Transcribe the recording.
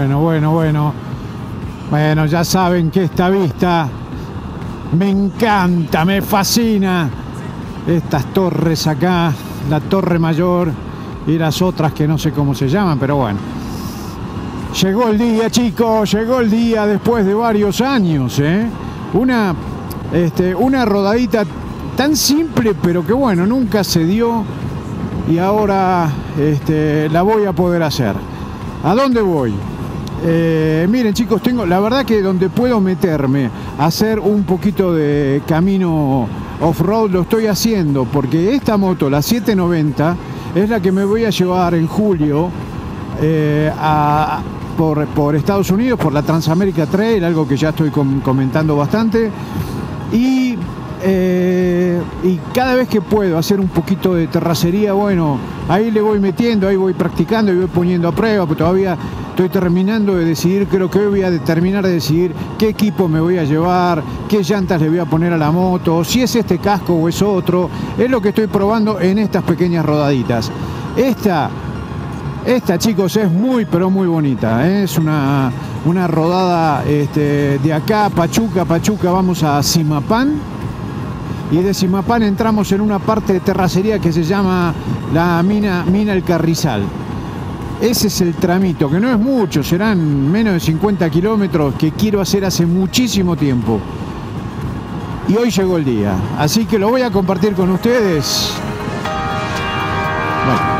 Bueno, bueno, bueno. Bueno, ya saben que esta vista me encanta, me fascina. Estas torres acá, la torre mayor y las otras que no sé cómo se llaman, pero bueno. Llegó el día, chicos, llegó el día después de varios años, ¿eh? Una, este, una rodadita tan simple, pero que bueno, nunca se dio y ahora este, la voy a poder hacer. ¿A dónde voy? Eh, miren chicos, tengo la verdad que donde puedo meterme a hacer un poquito de camino off-road lo estoy haciendo porque esta moto, la 790, es la que me voy a llevar en julio eh, por, Estados Unidos, por la Transamérica Trail, algo que ya estoy comentando bastante. Y, eh, y cada vez que puedo hacer un poquito de terracería, bueno, ahí le voy metiendo, ahí voy practicando y voy poniendo a prueba, pero todavía estoy terminando de decidir, creo que hoy voy a determinar de decidir qué equipo me voy a llevar, qué llantas le voy a poner a la moto, si es este casco o es otro. Es lo que estoy probando en estas pequeñas rodaditas. Esta, esta chicos, es muy pero muy bonita. ¿eh? Es una, una rodada este, de acá, Pachuca, Pachuca, vamos a Simapán. Y de Simapán entramos en una parte de terracería que se llama la mina, mina El Carrizal. Ese es el tramito, que no es mucho, serán menos de 50 kilómetros que quiero hacer hace muchísimo tiempo. Y hoy llegó el día. Así que lo voy a compartir con ustedes. Thank